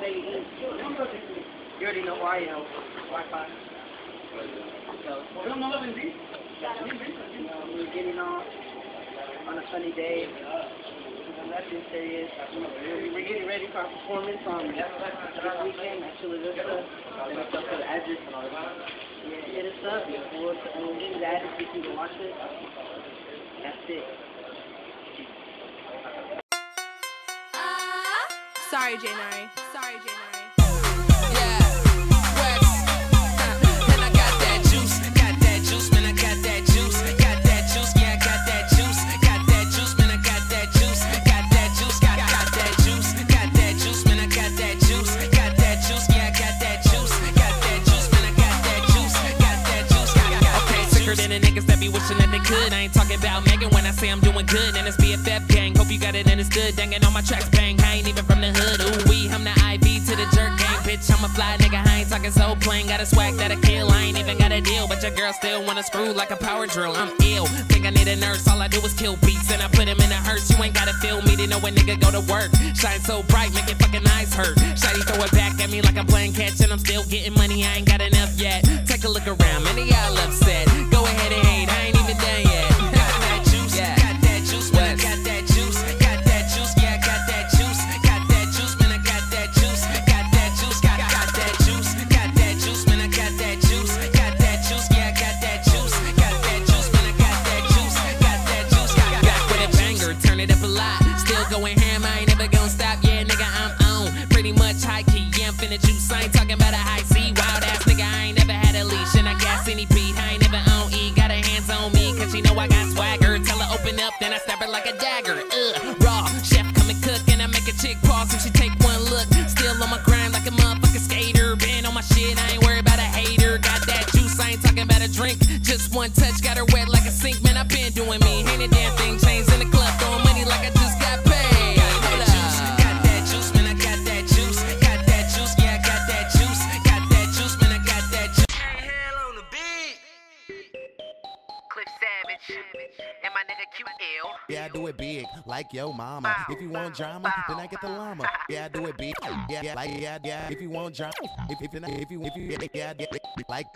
You already know who I am. Wi-Fi. So, you know, we're getting off on a sunny day. Being serious. We're getting ready for our performance on this weekend at Chula Vista. Then it's up to the address. Yeah, hit us up. We'll, we'll give you the address if you can watch it. That's it. Sorry, J Nari. Sorry, J Than the niggas that be wishing that they could. I ain't talking about Megan when I say I'm doing good. And it's BFF gang. Hope you got it and it's understood. Dangin' on my tracks bang. I ain't even from the hood. Ooh we, I'm the IV to the jerk gang. Bitch, I'm a fly nigga. I ain't talking so plain. Got a swag that I kill. I ain't even got a deal. But your girl still wanna screw like a power drill. I'm ill. Think I need a nurse. All I do is kill beats. And I put him in a hearse. You ain't gotta feel me to know a nigga go to work. Shine so bright, make it fucking eyes hurt. Shady throw it back at me like I'm playing catch. And I'm still getting money. I ain't got enough yet. Take a look around. Many y'all upset. Go ahead and hate. I ain't even done yet. Got that juice. Yeah. Got that juice. I got that juice. Got that juice. Yeah, got that juice. Got that juice. Man, I got that juice. Got that juice. Got, got that juice. Got that juice. Man, I got that juice. Got that juice. Yeah, got that juice. Got that juice. Man, I got that juice. Got that juice. Got, back with a banger. Turn it up a lot. Still going ham. I ain't never gonna stop. Yeah, nigga, I'm on. Pretty much high key. Yeah, I'm finna juice. I ain't talking about a high C. Wild ass nigga. I ain't Then I stab her like a dagger. Ugh. Raw. Chef come and cook. And I make a chick pause. And she take one look. Still on my grind like a motherfucking skater. Been on my shit. I ain't worried about a hater. Got that juice. I ain't talking about a drink. Just one touch. Got her wet like a sink. Man, I been doing me. Ain't a damn thing changed Yeah, I do it big, like yo mama. If you want drama, then I get the llama. Yeah, I do it big. Yeah, yeah, like yeah, yeah. If you want drama, if if you if you if you yeah, yeah, like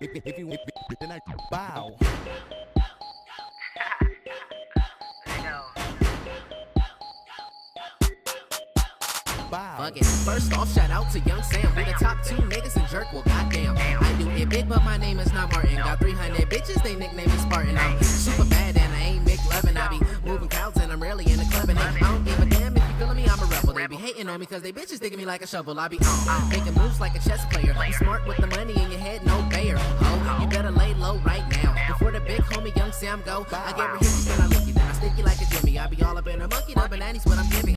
if if you if, then I bow. Fuck it. First off, shout out to Young Sam. We the top two niggas in jerk. Well, goddamn. I do it big, but my name is not Martin. Got 300 bitches, they nickname me Spartan. I'm super bad and I be moving crowds and I'm rarely in the club. And I don't give a damn if you feelin' me, I'm a rebel. They be hating on me cause they bitches digging me like a shovel. I be. Making moves like a chess player. You smart with the money in your head, no bayer. Oh, you better lay low right now. Before the big homie Young Sam go, I get hits, then I lick it. Then I stick you like a Jimmy. I be all up in her monkey, the bananas what I'm giving.